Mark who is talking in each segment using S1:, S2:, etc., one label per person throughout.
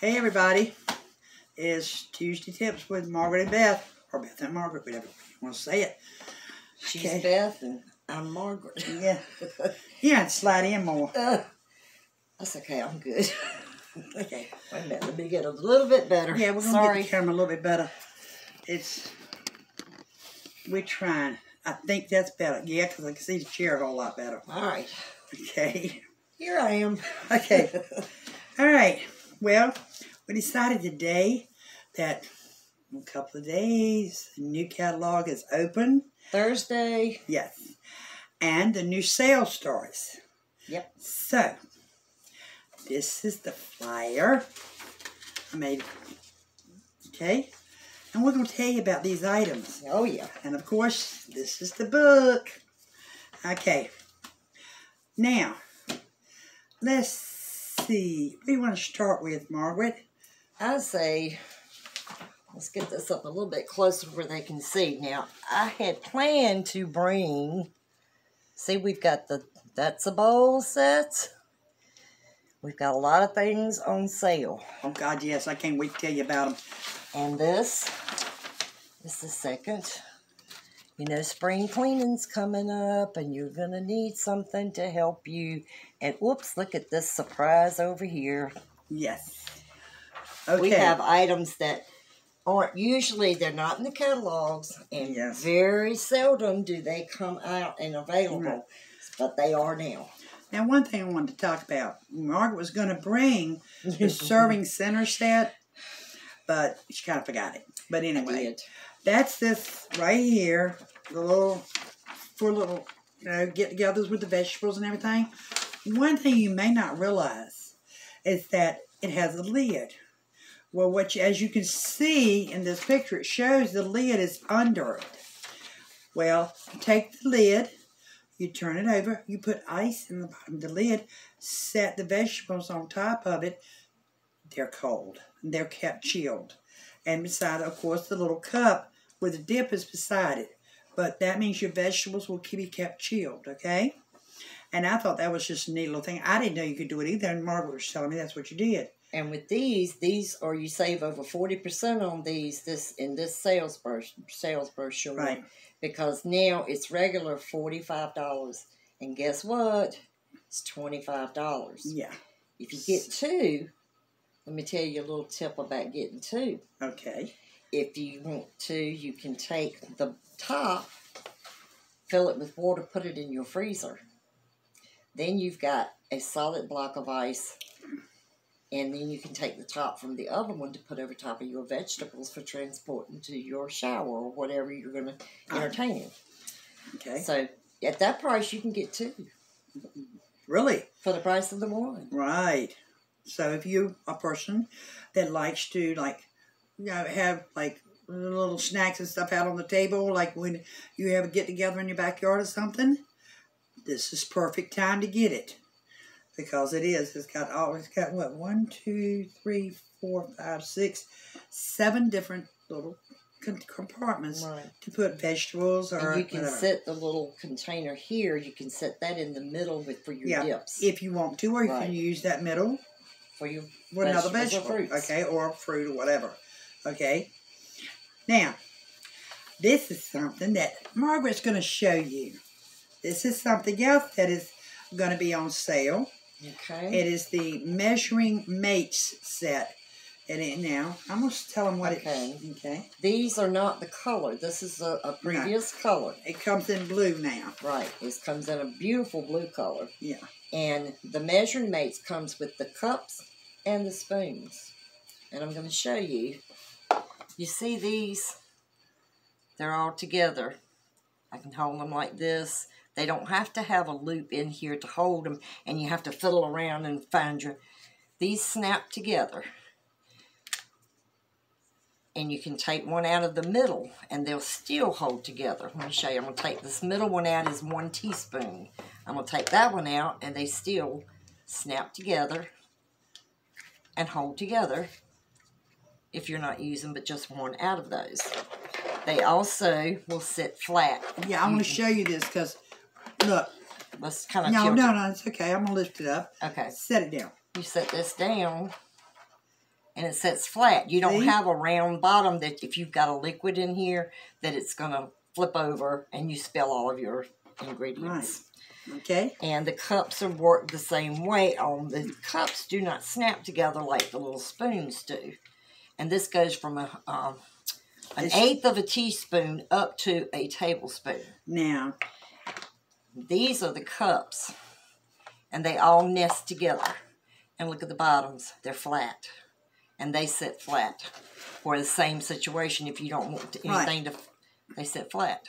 S1: Hey everybody, it's Tuesday Tips with Margaret and Beth, or Beth and Margaret, whatever you want to say it.
S2: She's
S1: Okay.
S2: Beth and I'm Margaret.
S1: Yeah, yeah, and slide in more.
S2: Uh, that's okay, I'm good.
S1: Okay.
S2: Wait a minute, let me get a little bit better.
S1: Yeah, we're gonna get the camera a little bit better. It's we're trying. I think that's better. Yeah, because I can see the chair a whole lot better.
S2: All right,
S1: Okay.
S2: here I am.
S1: Okay. All right. Well, we decided today that in a couple of days the new catalog is open.
S2: Thursday.
S1: Yes. And the new sale starts.
S2: Yep.
S1: So, this is the flyer I made. Okay? And we're going to tell you about these items.
S2: Oh yeah.
S1: And of course, this is the book. Okay. Now, let's see. What do you want to start with, Margaret?
S2: I say, let's get this up a little bit closer where they can see. Now, I had planned to bring. See, we've got the that's a bowl set. We've got a lot of things on sale.
S1: Oh, God, yes. I can't wait to tell you about them.
S2: And this is the second. You know, spring cleaning's coming up, and you're going to need something to help you. And whoops, look at this surprise over here.
S1: Yes. Okay.
S2: We have items that aren't usually, they're not in the catalogs, and
S1: Yes.
S2: very seldom do they come out and available.
S1: Right.
S2: But they are now.
S1: Now, one thing I wanted to talk about. Margaret was going to bring the serving center set, but she kind of forgot it. But anyway, that's this right here. The little, for little, you know, get-togethers with the vegetables and everything. One thing you may not realize is that it has a lid. Well, which as you can see in this picture, it shows the lid is under it. Well, take the lid, you turn it over, you put ice in the bottom of the lid, set the vegetables on top of it. They're cold. They're kept chilled. And beside, of course, the little cup with the dip is beside it. But that means your vegetables will keep be kept chilled, okay? And I thought that was just a neat little thing. I didn't know you could do it either. And Margaret was telling me that's what you did.
S2: And with these, these are you save over forty percent on these this in this sales bros- sales brochure.
S1: Right.
S2: Because now it's regular forty five dollars. And guess what? It's twenty five dollars.
S1: Yeah.
S2: If you get two, let me tell you a little tip about getting two.
S1: Okay.
S2: If you want to, you can take the top, fill it with water, put it in your freezer. Then you've got a solid block of ice, and then you can take the top from the other one to put over top of your vegetables for transporting to your shower or whatever you're going to ah. entertain in.
S1: Okay.
S2: So at that price, you can get two
S1: Really?
S2: for the price of the one.
S1: Right. So if you a person that likes to like have like little snacks and stuff out on the table, like when you have a get together in your backyard or something, this is perfect time to get it. Because it is. It's got all it's got what, one, two, three, four, five, six, seven different little compartments
S2: Right.
S1: to put vegetables or
S2: And you can
S1: whatever.
S2: set the little container here. You can set that in the middle with for your
S1: Yeah,
S2: dips.
S1: if you want to, or you
S2: Right.
S1: can use that middle
S2: for your
S1: another
S2: Vegetables or
S1: vegetable, okay, or fruit or whatever, okay. Now, this is something that Margaret's going to show you. This is something else that is going to be on sale.
S2: Okay.
S1: It is the Measuring Mates set. And it, now, I'm going to tell them what
S2: Okay.
S1: it Okay.
S2: These are not the color. This is a, a previous color.
S1: It comes in blue now.
S2: Right. This comes in a beautiful blue color.
S1: Yeah.
S2: And the measuring mates comes with the cups and the spoons. And I'm going to show you. You see these? They're all together. I can hold them like this. They don't have to have a loop in here to hold them, and you have to fiddle around and find your. These snap together. And you can take one out of the middle, and they'll still hold together. Let me show you. I'm going to take this middle one out as one teaspoon. I'm going to take that one out, and they still snap together and hold together if you're not using but just one out of those. They also will sit flat.
S1: Yeah, I'm going to show you this because, look,
S2: Let's kind of
S1: no, no, no, it's okay. I'm going to lift it up.
S2: Okay,
S1: Set it down.
S2: you set this down, and it sets flat. You don't
S1: See?
S2: have a round bottom that if you've got a liquid in here that it's gonna flip over and you spill all of your ingredients.
S1: Okay.
S2: And the cups are worked the same way. On the cups do not snap together like the little spoons do. And this goes from a um, an
S1: This-
S2: eighth of a teaspoon up to a tablespoon.
S1: Now,
S2: These are the cups, and they all nest together. And look at the bottoms; they're flat, and they sit flat. Or the same situation if you don't want
S1: Right.
S2: anything to, they sit flat,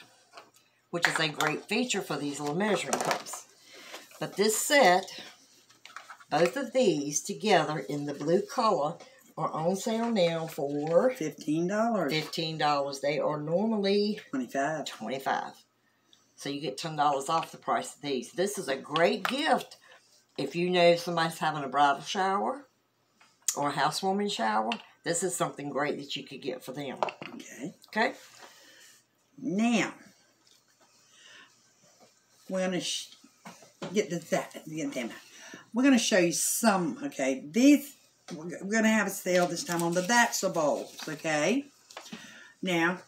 S2: which is a great feature for these little measuring cups. But this set, both of these together in the blue color, are on sale now for
S1: fifteen dollars,
S2: fifteen dollars. They are normally
S1: twenty-five.
S2: 25 so you get $10 off the price of these this is a great gift if you know somebody's having a bridal shower or a housewarming shower this is something great that you could get for them
S1: Okay.
S2: okay
S1: Now, we're gonna sh- get to that. Get them. We're gonna show you some. Okay, these we're we're gonna have a sale this time on the That's a bowls. Okay. Now,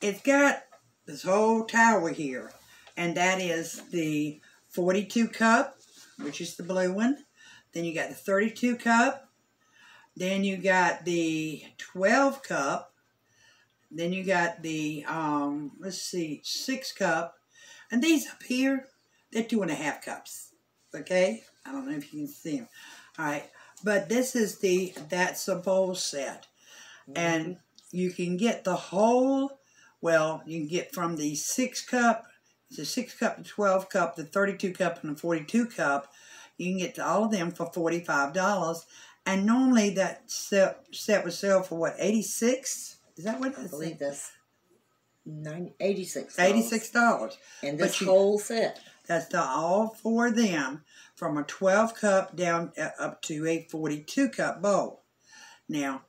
S1: it's got this whole tower here, and that is the 42 cup, which is the blue one. Then you got the 32 cup. Then you got the 12 cup. Then you got the um, let's see, six cup, and these up here, they're two and a half cups. Okay, I don't know if you can see them. All right, but this is the that's a bowl set, and mm-hmm. you can get the whole. Well, you can get from the six cup, the six cup, the twelve cup, the thirty-two cup, and the forty-two cup. You can get all of them for forty-five dollars, and normally that set set would sell for what eighty-six. Is that what
S2: i believe that's nine, 86
S1: Eighty-six dollars.
S2: and this
S1: you-
S2: whole set
S1: That's the all for them from a twelve cup down uh, up to a forty-two cup bowl. Now,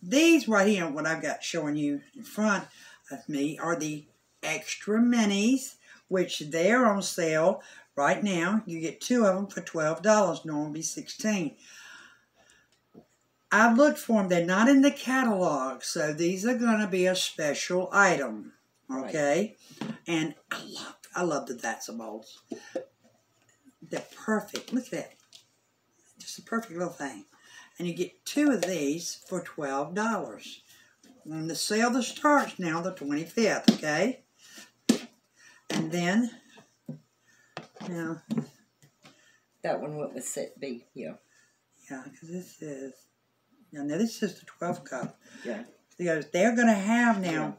S1: these right here, what I've got showing you in front of me, are the extra minis, which they're on sale right now. You get two of them for twelve dollars. Normally sixteen. I've looked for them. They're not in the catalog, so these are going to be a special item.
S2: Right.
S1: Okay, and I love I love the that's a bowls. They're perfect. Look at that. Just a perfect little thing. And you get two of these for twelve dollars. And the sale that starts now the twenty fifth, okay? And then now
S2: that one went with set b yeah
S1: yeah, because this is now, now this is the twelve cup.
S2: yeah
S1: Because they're gonna have now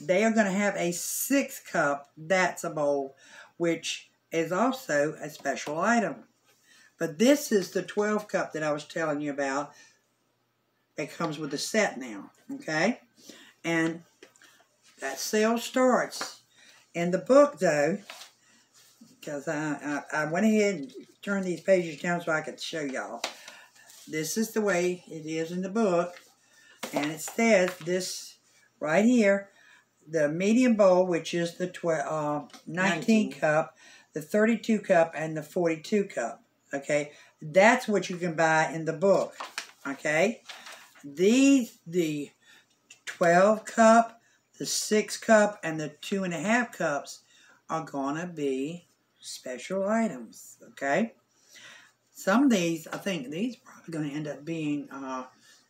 S1: they are gonna have a six cup that's a bowl, which is also a special item. But this is the twelve cup that I was telling you about. It comes with the set now, okay? And that sale starts. In the book though, because I, I, I went ahead and turned these pages down so I could show y'all. This is the way it is in the book. And it says this right here, the medium bowl, which is the tw- uh, 19,
S2: 19.
S1: cup, the 32 cup, and the 42 cup. Okay, that's what you can buy in the book. Okay, these, the 12 cup, the 6 cup, and the 2.5 cups are gonna be special items. Okay, some of these, I think these are probably gonna end up being uh,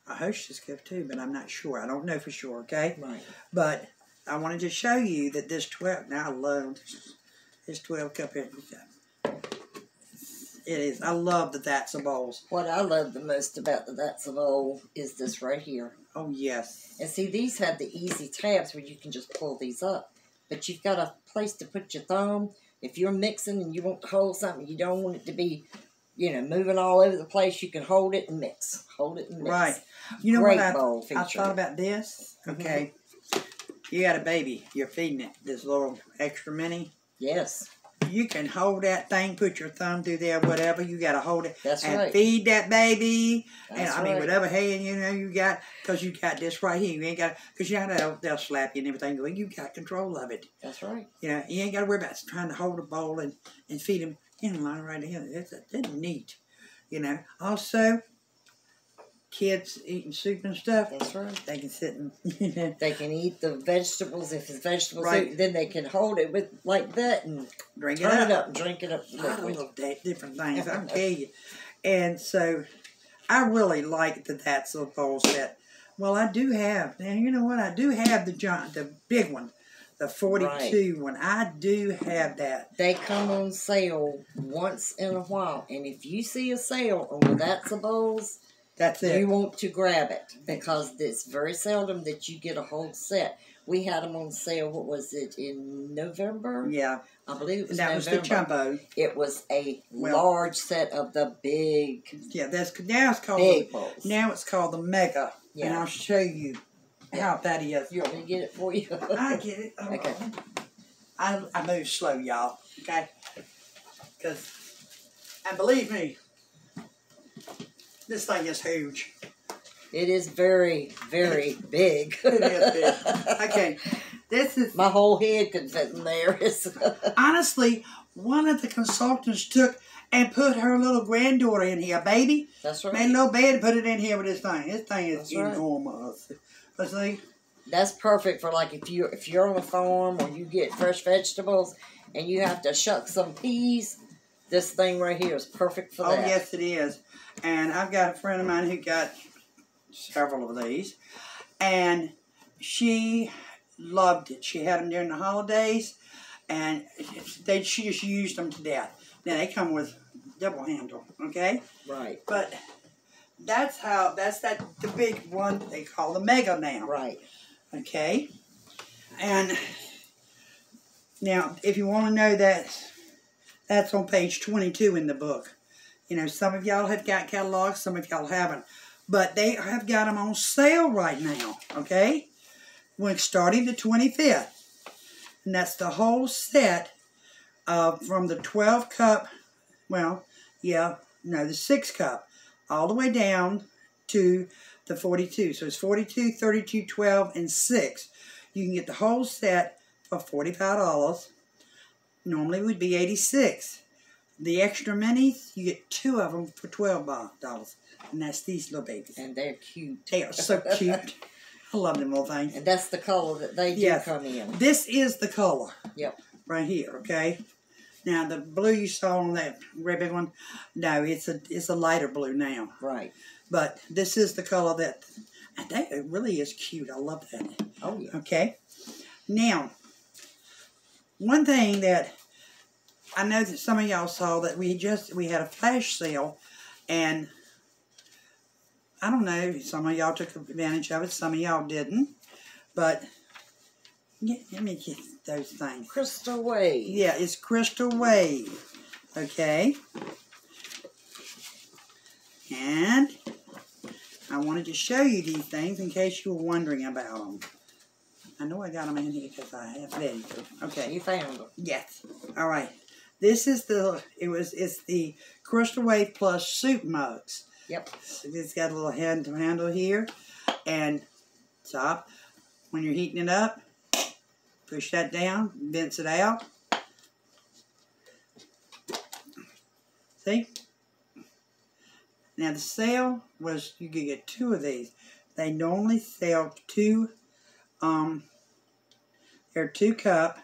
S1: a hostess gift too, but I'm not sure. I don't know for sure, okay?
S2: right
S1: But I wanted to show you that this 12, now I love this, this 12 cup here. It is. I love the That's a Bowls.
S2: what i love the most about the that's a Bowl is this right here
S1: Oh, yes.
S2: And see, these have the easy tabs where you can just pull these up. But you've got a place to put your thumb. If you're mixing and you want to hold something, you don't want it to be, you know, moving all over the place, you can hold it and mix. Hold it and mix.
S1: Right. You know
S2: Great
S1: what I,
S2: bowl
S1: I
S2: feature.
S1: thought about this? Mm-hmm. Okay. You got a baby. You're feeding it this little extra mini.
S2: Yes,
S1: You can hold that thing, put your thumb through there, whatever. You got to hold it
S2: That's
S1: and
S2: right.
S1: feed that baby. and
S2: That's
S1: I mean,
S2: right.
S1: whatever hand you know you got, because you got this right here. You ain't got because you know they'll, they'll slap you and everything. Well, you got control of it.
S2: that's right.
S1: You know, you ain't got to worry about trying to hold a bowl and, and feed him in line right here. That's, that's neat. You know, also kids eating soup and stuff,
S2: That's right.
S1: they can sit and
S2: They can eat the vegetables if it's vegetable
S1: Right.
S2: soup. Then they can hold it with like that and
S1: drink it up.
S2: it up and drink it up.
S1: I don't
S2: liquid.
S1: know that different things. I tell you, and so I really like the that's a bowl set. Well, I do have now. You know what? I do have the giant, the big one, the forty-two one. I do have that.
S2: They come on sale once in a while, and if you see a sale on the That's a Bowls,
S1: That's it.
S2: you want to grab it because it's very seldom that you get a whole set. We had them on sale. What was it in November?
S1: yeah,
S2: I believe it
S1: and
S2: was
S1: that was the
S2: November.
S1: jumbo.
S2: It was a
S1: Well-
S2: large set of the big,
S1: Yeah, that's now it's called
S2: big bowls.
S1: now it's called the mega,
S2: yeah.
S1: and I'll show you how that is.
S2: You want me to get it for you?
S1: I get it. Hold oh.
S2: Okay.
S1: on. I I move slow, y'all. Okay, because and believe me, this thing is huge.
S2: It is very, very big.
S1: It is big. Okay, this is
S2: My whole head could fit in there.
S1: Honestly one of the consultants took and put her little granddaughter in here, baby.
S2: That's right.
S1: Made a little bed and put it in here with this thing. This thing is
S2: That's right.
S1: enormous. But see,
S2: That's perfect for like if you if you're on a farm or you get fresh vegetables and you have to shuck some peas. This thing right here is perfect for
S1: oh
S2: that.
S1: yes, it is. And I've got a friend of mine who got several of these, and she loved it. She had them during the holidays, and they she just used them to death. Now they come with double handle, okay?
S2: Right,
S1: But that's how that's that the big one they call the mega now,
S2: right.
S1: okay? And now, if you want to know that, that's on page twenty-two in the book. You know, some of y'all have got catalogs, some of y'all haven't, but they have got them on sale right now, okay? When starting the twenty-fifth, and that's the whole set uh, from the twelve cup. Well, yeah, no, the six cup, all the way down to the 42. So it's 42, 32, 12, and 6. You can get the whole set for $45. Normally it would be 86 The extra minis, you get two of them for $12. And that's these little babies.
S2: And they're cute.
S1: They are so cute. I love them little things.
S2: And that's the color that they do
S1: Yes.
S2: come in.
S1: This is the color.
S2: Yep.
S1: Right here, okay? Now the blue you saw on that red big one, no, it's a it's a lighter blue now.
S2: Right.
S1: But this is the color that and that it really is cute. I love that.
S2: Oh yeah.
S1: Okay. Now, one thing that I know that some of y'all saw that we just we had a flash sale, and I don't know. Some of y'all took advantage of it. Some of y'all didn't. But let me get those things.
S2: Crystal Wave.
S1: Yeah, it's Crystal Wave. Okay. And I wanted to show you these things in case you were wondering about them. I know I got them in here because I have to. Okay.
S2: You found them.
S1: Yes. All right. This is the it was it's the Crystal Wave Plus soup mugs.
S2: Yep.
S1: It's got a little hand handle here, and top. When you're heating it up, push that down, rinse it out. See? Now the sale was you could get two of these. They normally sell two. Um, they're two cup,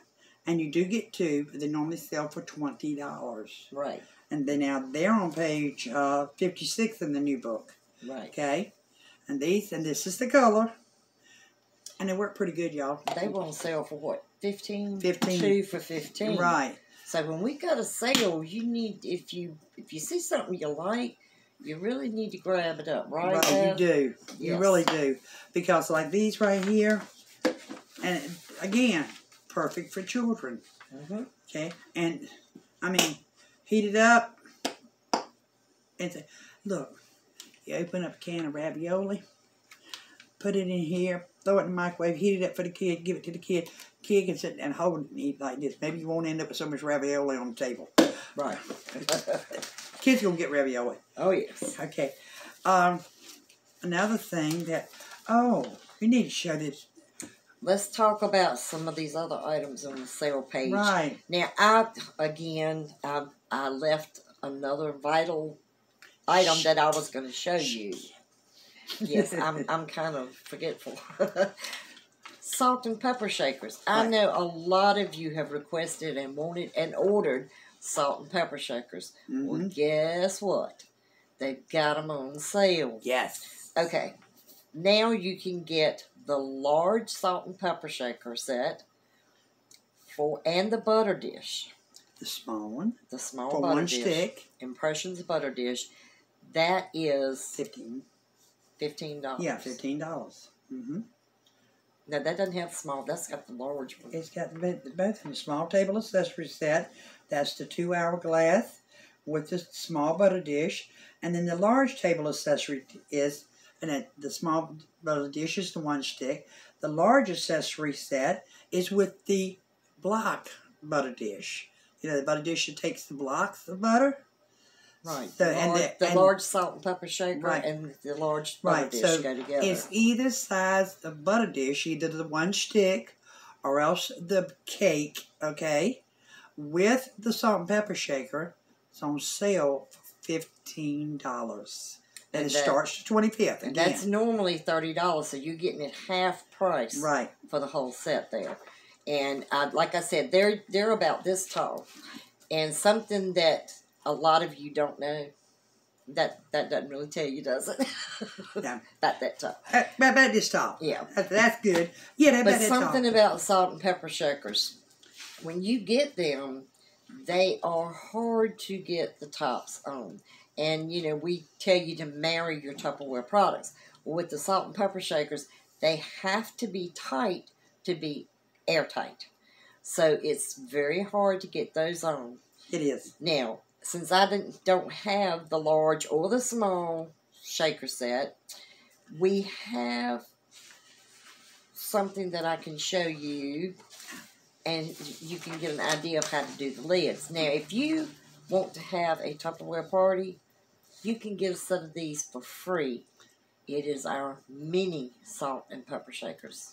S1: and you do get two, but they normally sell for twenty dollars.
S2: Right.
S1: And then now they're on page uh, fifty six in the new book.
S2: Right.
S1: Okay, and these and this is the color, and they work pretty good, y'all.
S2: They were on sale for what? Fifteen.
S1: 15.
S2: Two for fifteen.
S1: Right.
S2: So when we got a sale, you need if you if you see something you like, you really need to grab it up, right?
S1: Right, you
S2: Bev?
S1: do. You
S2: Yes.
S1: really do. Because like these right here, and again, perfect for children.
S2: Mhm.
S1: Okay, and I mean, heat it up. And say, look, you open up a can of ravioli, put it in here, throw it in the microwave, heat it up for the kid, give it to the kid. Kid can sit and hold it and eat like this. Maybe you won't end up with so much ravioli on the table.
S2: Right.
S1: Kids gonna get ravioli.
S2: oh yes.
S1: Okay. Um, another thing that oh, we need to show this.
S2: Let's talk about some of these other items on the sale page.
S1: Right.
S2: Now, I again, I I left another vital item that I was going to show you. yes, I'm I'm kind of forgetful. Salt and pepper shakers. I know a lot of you have requested and wanted and ordered salt and pepper shakers. Well,
S1: Mhm.
S2: guess what? They've got them on sale.
S1: Yes.
S2: Okay, now you can get the large salt and pepper shaker set for and the butter dish,
S1: The small one
S2: the small
S1: for
S2: butter
S1: one
S2: dish,
S1: stick,
S2: Impressions butter dish. That is
S1: fifteen.
S2: fifteen dollars.
S1: Yeah, fifteen dollars. Mm-hmm.
S2: No, that doesn't have small. That's got the large one.
S1: It's got both the small table accessory set. That's the two hour glass with the small butter dish, and then the large table accessory is, and it, the small butter dish is the one stick. The large accessory set is with the block butter dish. You know the butter dish that takes the blocks of butter.
S2: Right.
S1: So,
S2: the,
S1: and
S2: large,
S1: the-
S2: the
S1: and-
S2: large salt and pepper shaker
S1: Right.
S2: and the large butter
S1: Right,
S2: dish
S1: so
S2: go together.
S1: It's either size of butter dish, either the one stick or else the cake, okay, with the salt and pepper shaker. It's on sale for fifteen dollars. And,
S2: And
S1: it
S2: that-
S1: starts the twenty fifth
S2: and
S1: again.
S2: that's normally thirty dollars, so you're getting it half price
S1: right.
S2: for the whole set there. And I, like I said, they're they're about this tall, and something that a lot of you don't know. That that doesn't really tell you, does it?
S1: No.
S2: about that tall.
S1: Uh, About, this tall.
S2: Yeah.
S1: That, that's good. Yeah, that,
S2: But something
S1: tall.
S2: about salt and pepper shakers, when you get them, they are hard to get the tops on. And you know, we tell you to marry your Tupperware products. With the salt and pepper shakers, they have to be tight to be airtight. So it's very hard to get those on.
S1: It is.
S2: Now, since I didn't, don't have the large or the small shaker set, we have something that I can show you, and you can get an idea of how to do the lids. Now, if you want to have a Tupperware party, you can get a set of these for free. It is our mini salt and pepper shakers.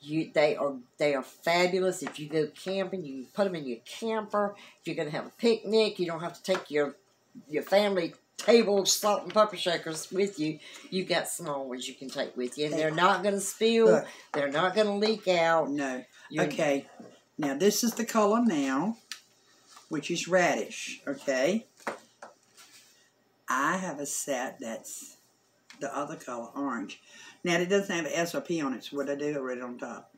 S2: You, they are they are fabulous. If you go camping, you put them in your camper. If you're going to have a picnic, you don't have to take your your family table salt and pepper shakers with you. You've got small ones you can take with you, and they're not going to spill.
S1: Look.
S2: They're not going to leak out.
S1: No.
S2: You're-
S1: Okay. Now this is the color now, which is radish. Okay. I have a set that's the other color, orange. Now it doesn't have an SOP on it, so what I do, I write it on top.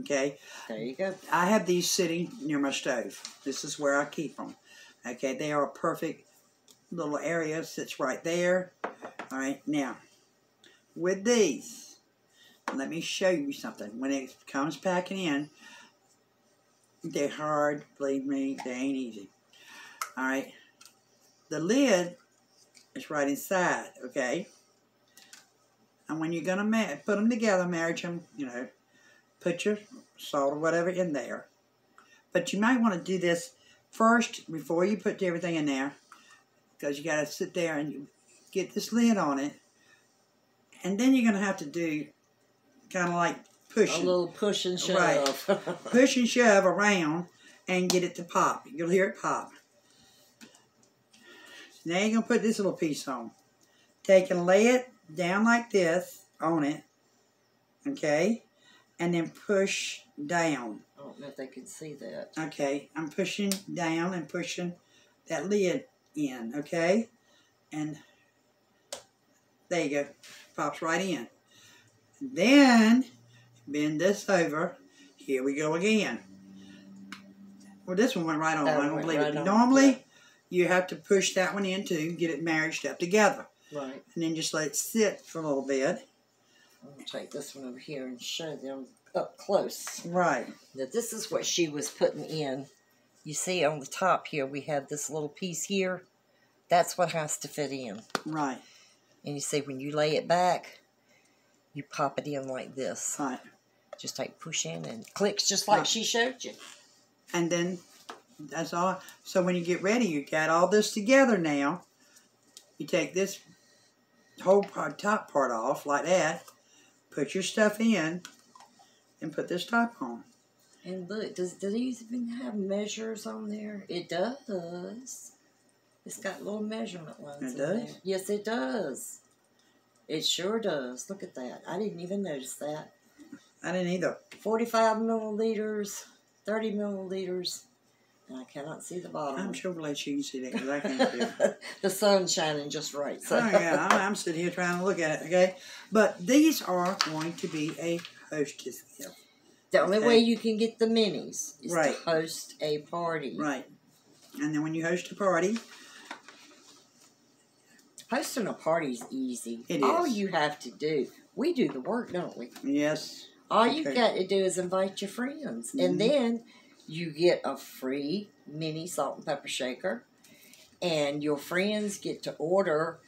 S1: Okay.
S2: There you go.
S1: I have these sitting near my stove. This is where I keep them. Okay, they are a perfect little area. Sits right there. All right, now with these, let me show you something. When it comes packing in, they're hard. Believe me, they ain't easy. All right, the lid is right inside. Okay, and when you're gonna put them together, marriage them, you know, put your salt or whatever in there. But you might want to do this first before you put everything in there because you got to sit there and you get this lid on it. And then you're going to have to do kind of like pushing.
S2: A little push and shove.
S1: Right. push and shove around and get it to pop. You'll hear it pop. Now you're going to put this little piece on. Take and lay it down like this on it. Okay? And then push down.
S2: I don't know if they can see that.
S1: Okay, I'm pushing down and pushing that lid in, okay? And there you go. Pops right in. Then, bend this over. Here we go again. Well, this one went right on.
S2: That
S1: I don't believe
S2: right
S1: it.
S2: on,
S1: Normally. You have to push that one in too, get it married up together.
S2: Right.
S1: And then just let it sit for a little bit.
S2: I'm going to take this one over here and show them up close.
S1: Right.
S2: Now, this is what she was putting in. You see on the top here, we have this little piece here. That's what has to fit in.
S1: Right.
S2: And you see, when you lay it back, you pop it in like this.
S1: Right.
S2: Just like push in and clicks just like
S1: Right.
S2: she showed you.
S1: and then that's all. So when you get ready, you got all this together now. You take this whole part, top part off like that, put your stuff in, and put this top on.
S2: And look, does, does it even have measures on there? It does. It's got little measurement lines
S1: It does?
S2: there. Yes, it does. It sure does. Look at that. I didn't even notice that.
S1: I didn't either.
S2: 45 milliliters, 30 milliliters, I cannot see the bottom.
S1: I'm sure glad you can see that because I can't see it.
S2: the sun's shining just right. So.
S1: Oh yeah, I'm, I'm sitting here trying to look at it. Okay, but these are going to be a hostess gift.
S2: The only
S1: Okay.
S2: way you can get the minis is
S1: Right.
S2: to host a party.
S1: Right. And then when you host a party,
S2: Hosting a party is easy.
S1: It
S2: All
S1: is.
S2: you have to do, we do the work, don't we?
S1: yes,
S2: All you've got to do is invite your friends,
S1: Mhm.
S2: and then you get a free mini salt and pepper shaker, and your friends get to order,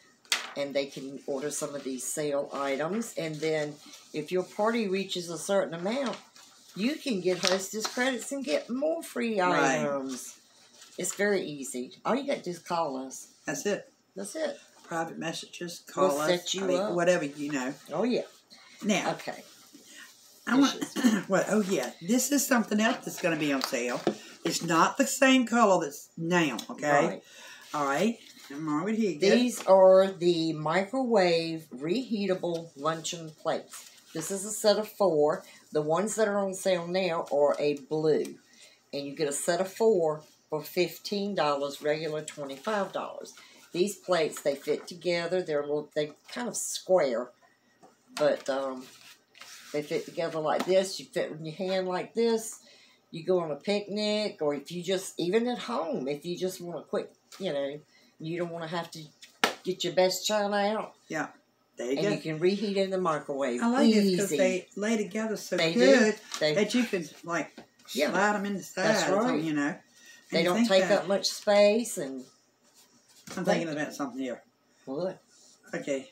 S2: and they can order some of these sale items, and then if your party reaches a certain amount, you can get hostess credits and get more free
S1: Right.
S2: items. It's very easy. All you got to do is call us.
S1: that's it.
S2: That's it.
S1: Private messages, call
S2: We'll
S1: us,
S2: set you
S1: I mean,
S2: up.
S1: whatever you know.
S2: Oh yeah.
S1: Now,
S2: Okay.
S1: I want. what? Oh yeah, this is something else that's going to be on sale. It's not the same color that's now. Okay.
S2: Right.
S1: All right. I'm with here. you go.
S2: These are the microwave reheatable luncheon plates. This is a set of four. The ones that are on sale now are a blue. And you get a set of four for $15, regular $25. These plates, they fit together. They're a little, they kind of square, but um, they fit together like this. You fit in your hand like this. You go on a picnic, or if you just, even at home, if you just want a quick, you know, you don't want to have to get your best china out, Yeah.
S1: there you
S2: and
S1: go.
S2: you can reheat in the microwave.
S1: I like this because they lay together so
S2: They
S1: good
S2: They,
S1: that you can like
S2: Yeah.
S1: slide them in the
S2: That's
S1: sides.
S2: right.
S1: You know.
S2: they
S1: And
S2: don't take
S1: that-
S2: up much space, and
S1: I'm thinking about something here.
S2: what?
S1: Okay,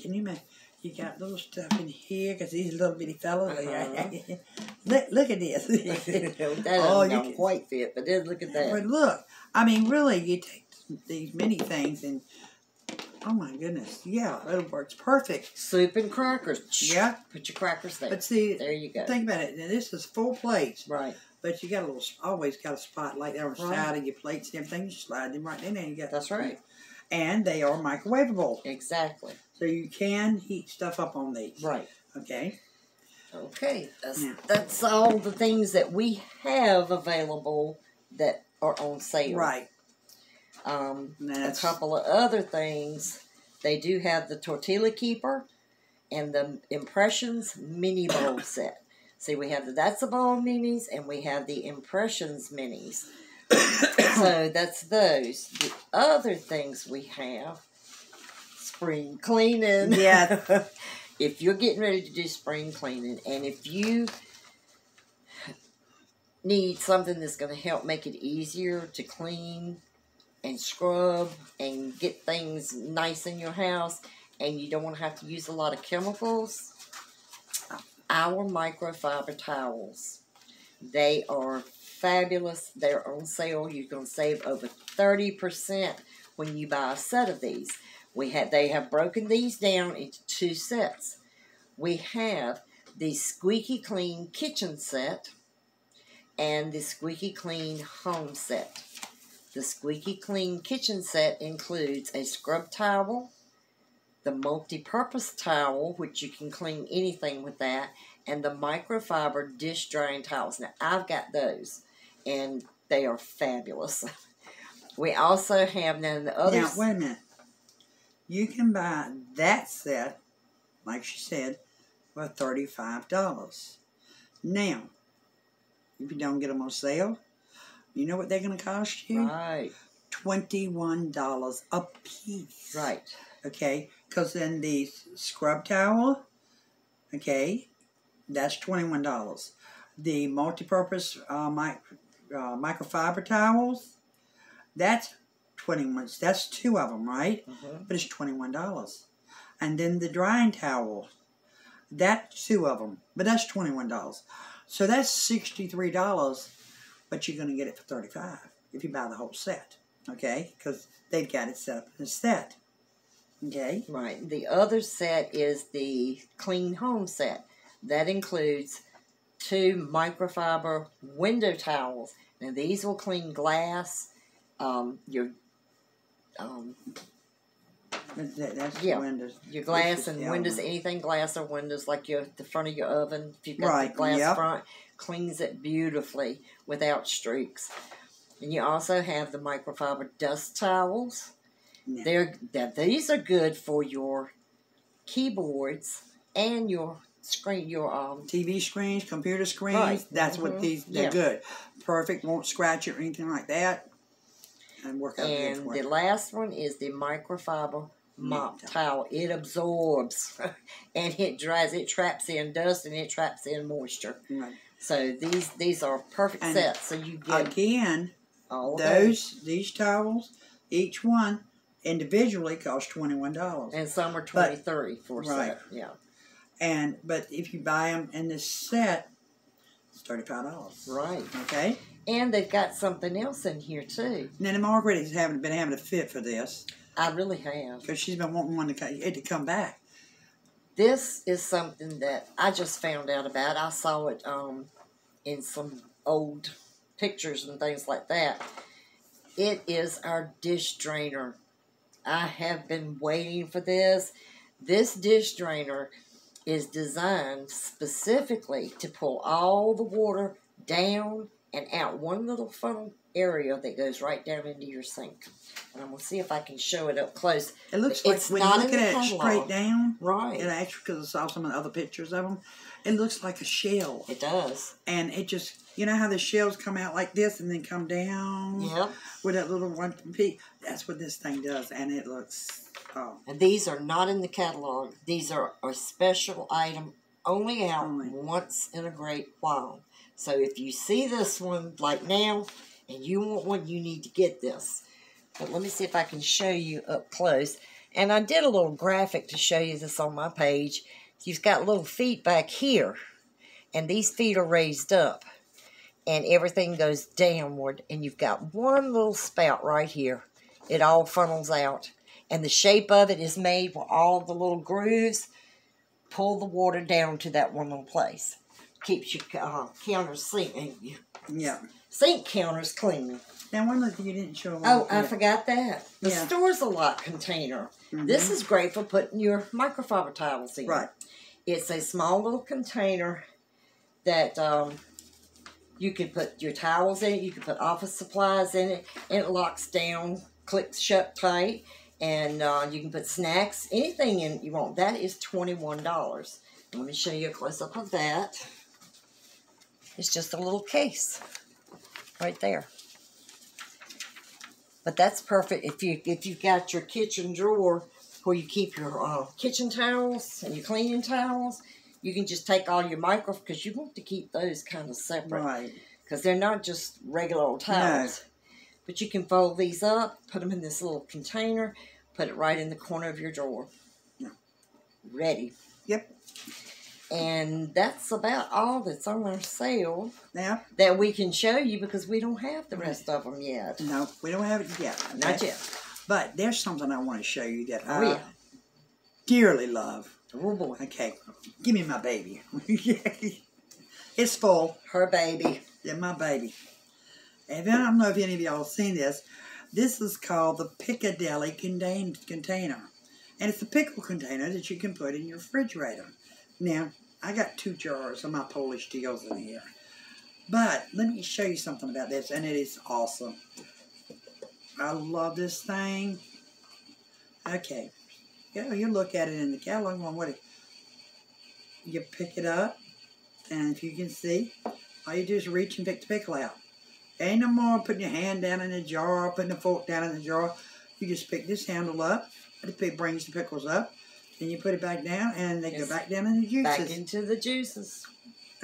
S1: can you make? You got little stuff in here because these little bitty fellas.
S2: Uh-huh.
S1: look, look at this.
S2: that
S1: Oh,
S2: doesn't don't
S1: can-
S2: quite fit, but then look at that.
S1: but look, I mean, really, you take these many things and oh my goodness, yeah, it works perfect.
S2: Soup and crackers.
S1: Yeah.
S2: Put your crackers there.
S1: But see,
S2: there you go.
S1: think about it. Now, this is full plates,
S2: right.
S1: but you got a little, always got a spot like there on the
S2: Right.
S1: side of your plates and everything. You slide them right in there. You got
S2: That's right.
S1: And they are microwavable,
S2: Exactly.
S1: so you can heat stuff up on these.
S2: Right.
S1: Okay.
S2: Okay. That's
S1: Yeah.
S2: that's all the things that we have available that are on sale.
S1: Right.
S2: Um, a couple of other things. They do have the tortilla keeper and the impressions mini bowl set. See, we have the that's a bowl minis and we have the impressions minis. so that's those. The other things we have spring cleaning.
S1: Yeah.
S2: if you're getting ready to do spring cleaning and if you need something that's going to help make it easier to clean and scrub and get things nice in your house and you don't want to have to use a lot of chemicals our microfiber towels they are fabulous. They're on sale. Going to save over 30% when you buy a set of these. We had they have broken these down into two sets. We have the squeaky clean kitchen set and the squeaky clean home set. The Squeaky Clean kitchen set includes a scrub towel, the multi-purpose towel, which you can clean anything with that, and the microfiber dish drying towels. Now, I've got those, and they are fabulous. We also have now the other.
S1: now wait a minute. You can buy that set, like she said, for thirty-five dollars. Now, if you don't get them on sale, you know what they're going to cost you?
S2: Right,
S1: Twenty-one dollars a piece.
S2: right.
S1: Okay, because then the scrub towel, okay, that's twenty-one dollars. The multi-purpose uh, mic- uh, microfiber towels, that's twenty-one. That's two of them, right?
S2: Mhm.
S1: But it's twenty-one dollars. And then the drying towel, that's two of them, but that's twenty-one dollars. So that's sixty-three dollars, but you're gonna get it for thirty-five if you buy the whole set. Okay, because they've got it set up in a set. Okay.
S2: Right. The other set is the clean home set. That includes two microfiber window towels. Now these will clean glass, um, your um,
S1: That's, that- that's
S2: Yeah.
S1: windows.
S2: Your glass and windows,
S1: element.
S2: anything glass or windows, like your the front of your oven, if you've got
S1: Right,
S2: the glass
S1: yep.
S2: front, cleans it beautifully without streaks. And you also have the microfiber dust towels.
S1: Yeah.
S2: They're that these are good for your keyboards and your screen, your um.
S1: TV screens, computer screens.
S2: Right.
S1: That's what
S2: Mhm.
S1: these. They're
S2: Yeah.
S1: good. Perfect. Won't scratch it or anything like that. And work out
S2: And the last one is the microfiber mop
S1: Yeah.
S2: towel. It absorbs and it dries. It traps in dust and it traps in moisture.
S1: Right.
S2: So these these are perfect
S1: And
S2: sets. So you get
S1: Again,
S2: all of those.
S1: these towels, each one individually cost twenty one dollars.
S2: And some are twenty three for a
S1: right.
S2: set. Yeah.
S1: And but if you buy them in this set, it's thirty five dollars.
S2: Right.
S1: Okay.
S2: And they've got something else in here too.
S1: Now Margaret has haven't been having a fit for this
S2: I really have.
S1: because she's been wanting one to co- it to come back.
S2: This is something that I just found out about. I saw it um, in some old pictures and things like that. It is our dish drainer. I have been waiting for this. This dish drainer is designed specifically to pull all the water down and out. One little funnel area that goes right down into your sink. And I'm gonna see if I can show it up close.
S1: It looks
S2: It's
S1: like when
S2: not
S1: you look at it
S2: catalog.
S1: straight down.
S2: Right.
S1: It actually, because I saw some of the other pictures of them, it looks like a shell.
S2: It does.
S1: And it just, you know how the shells come out like this and then come down
S2: Yep.
S1: with that little one peak? That's what this thing does. And it looks, oh,
S2: And these are not in the catalog. These are a special item only out
S1: Only.
S2: once in a great while. So if you see this one like now and you want one, you need to get this. But let me see if I can show you up close. And I did a little graphic to show you this on my page. You've got little feet back here, and these feet are raised up, and everything goes downward. And you've got one little spout right here. It all funnels out and the shape of it is made where all the little grooves pull the water down to that one little place. Keeps your uh, counter sink
S1: yeah.
S2: Sink counters clean.
S1: Now, one look you didn't show.
S2: Oh, I forgot that. The
S1: Yeah.
S2: store's a lot container. This is great for putting your microfiber towels in.
S1: Right.
S2: It's a small little container that um, you can put your towels in it. You can put office supplies in it, and it locks down, clicks shut tight, and uh, you can put snacks, anything in you want. That is twenty one dollars. Let me show you a close up of that. It's just a little case, right there. But that's perfect if you if you've got your kitchen drawer where you keep your uh, kitchen towels and your cleaning towels. You can just take all your micro because you want to keep those kind of separate
S1: Right.
S2: because they're not just regular old towels. But you can fold these up, put them in this little container, put it right in the corner of your drawer.
S1: Yeah.
S2: Ready.
S1: Yep.
S2: And that's about all that's on our sale
S1: Now,
S2: that we can show you because we don't have the rest of them yet.
S1: no, we don't have it yet.
S2: Not yet.
S1: But there's something I want to show you that
S2: Oh,
S1: I
S2: yeah.
S1: dearly love.
S2: Oh, boy.
S1: Okay, give me my baby. it's full.
S2: Her baby.
S1: Yeah, my baby. And then I don't know if any of y'all have seen this. This is called the Pick-A-Deli contain- container. And it's a pickle container that you can put in your refrigerator. Now, I got two jars of my Polish deals in here. But let me show you something about this, and it is awesome. I love this thing. Okay. Yeah, you look at it in the catalog, well, what you pick it up, and if you can see, all you do is reach and pick the pickle out. Ain't no more putting your hand down in the jar, putting the fork down in the jar. You just pick this handle up, it brings the pickles up, and you put it back down, and they
S2: Yes.
S1: go back down in the juices.
S2: Back into the juices.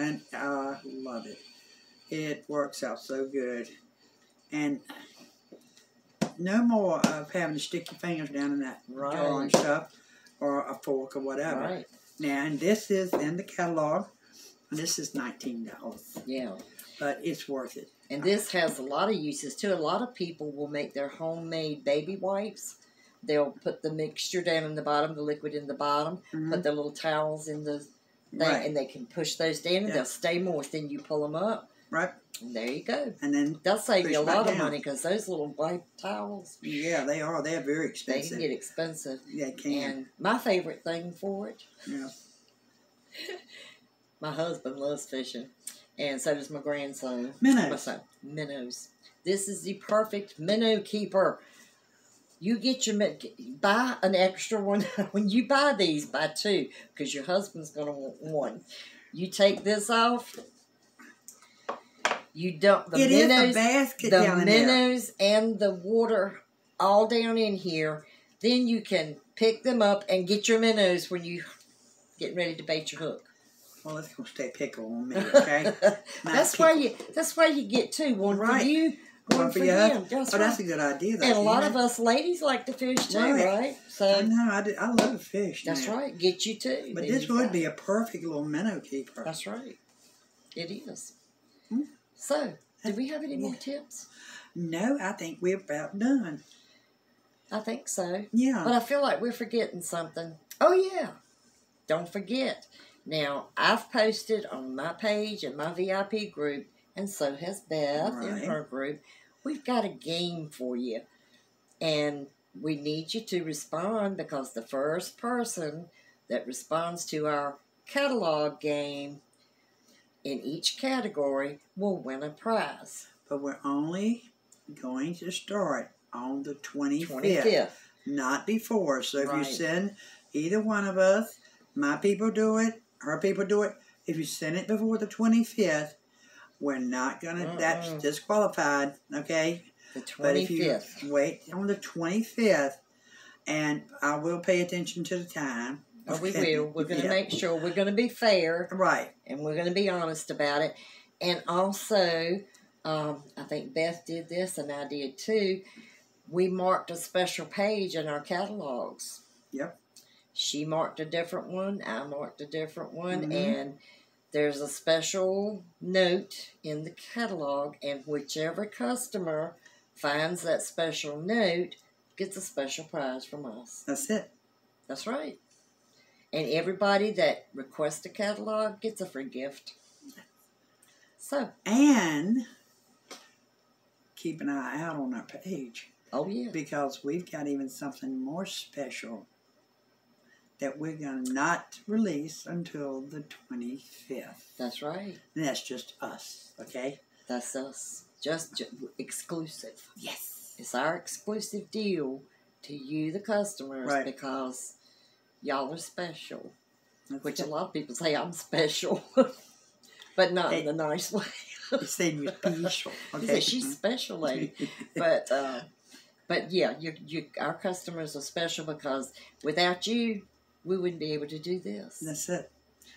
S1: and I love it. It works out so good. And no more of having to stick your fingers down in that jar and stuff, or a fork or whatever.
S2: Right.
S1: Now, and this is in the catalog, and this is $19,
S2: Yeah.
S1: but it's worth it.
S2: And this has a lot of uses too. A lot of people will make their homemade baby wipes. They'll put the mixture down in the bottom, the liquid in the bottom,
S1: Mhm.
S2: put the little towels in the thing,
S1: Right.
S2: and they can push those down and
S1: Yeah.
S2: they'll stay moist. Then you pull them up,
S1: Right.
S2: And there you go.
S1: And then,
S2: They'll save you a lot of money because those little white towels,
S1: yeah, they are. They're very expensive.
S2: they can get expensive.
S1: they can.
S2: And my favorite thing for it,
S1: Yeah.
S2: my husband loves fishing, and so does my grandson.
S1: Minnows.
S2: My son, minnows. This is the perfect minnow keeper. You get your buy an extra one when you buy these. Buy two because your husband's gonna want one. You take this off. You dump the
S1: It
S2: minnows, the
S1: down in there.
S2: minnows, and the water all down in here. Then you can pick them up and get your minnows when you getting ready to bait your hook.
S1: Well, it's gonna stay pickle on me, okay?
S2: that's
S1: keep-
S2: why you. That's why you get two. One
S1: Right.
S2: for you, one, for,
S1: for your husband.
S2: That's
S1: oh,
S2: right.
S1: that's a good idea. Though.
S2: and a lot
S1: yeah.
S2: of us ladies like to fish too,
S1: Right.
S2: right?
S1: I
S2: So
S1: know. I, do, I love fish.
S2: that's
S1: now.
S2: right. Get you too.
S1: But this would be a perfect little minnow keeper.
S2: That's right. It is.
S1: Hmm.
S2: So, do we have any more tips?
S1: No, I think we're about done.
S2: I think so.
S1: Yeah.
S2: But I feel like we're forgetting something. Oh, yeah. Don't forget. Now, I've posted on my page and my VIP group, and so has Beth in her group. We've got a game for you. And we need you to respond because the first person that responds to our catalog game in each category will win a prize.
S1: but we're only going to start on the 25th,
S2: 25th.
S1: not before. So if
S2: Right.
S1: you send either one of us, my people do it, her people do it. If you send it before the 25th, we're not going to, that's
S2: Mm-mm.
S1: disqualified, okay?
S2: The
S1: But if you
S2: 25th.
S1: wait on the 25th, and I will pay attention to the time.
S2: Oh, we will. We're going to
S1: Yeah.
S2: make sure we're going to be fair.
S1: Right.
S2: and we're going to be honest about it. And also, um, I think Beth did this, and I did too. We marked a special page in our catalogs.
S1: Yep.
S2: She marked a different one. I marked a different one,
S1: Mhm.
S2: and there's a special note in the catalog, and whichever customer finds that special note gets a special prize from us.
S1: That's it.
S2: That's right. And everybody that requests a catalog gets a free gift. So,
S1: And keep an eye out on our page
S2: oh yeah,
S1: because we've got even something more special that we're going to not release until the 25th.
S2: that's right.
S1: And that's just us, okay?
S2: That's us. Just, ju- exclusive.
S1: Yes.
S2: It's our exclusive deal to you, the customers,
S1: Right.
S2: because y'all are special.
S1: That's
S2: Which a lot of people say I'm special, but not in
S1: Hey.
S2: a nice way.
S1: They say you're special, okay?
S2: say she's special, lady. but uh, but yeah, you you our customers are special because without you, we wouldn't be able to do this.
S1: that's it.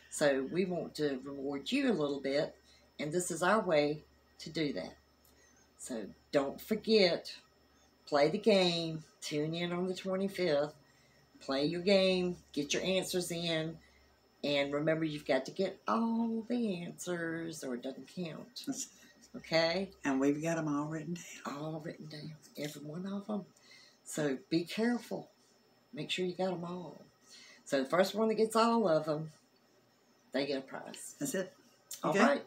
S2: So we want to reward you a little bit, and this is our way to do that. So don't forget, play the game. Tune in on the twenty fifth. Play your game. Get your answers in. And remember, you've got to get all the answers, or it doesn't count. Okay?
S1: And we've got them all written down.
S2: all written down, every one of them. So be careful. Make sure you got them all. So the first one that gets all of them, they get a prize.
S1: That's it.
S2: All
S1: Okay.
S2: right,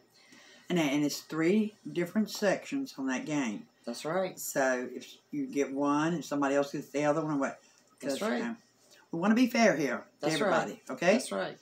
S1: And, and it's three different sections on that game.
S2: that's right.
S1: So if you get one and somebody else gets the other one, what?
S2: That's right.
S1: you know, we want to be fair here to
S2: That's right.
S1: everybody, okay?
S2: That's right.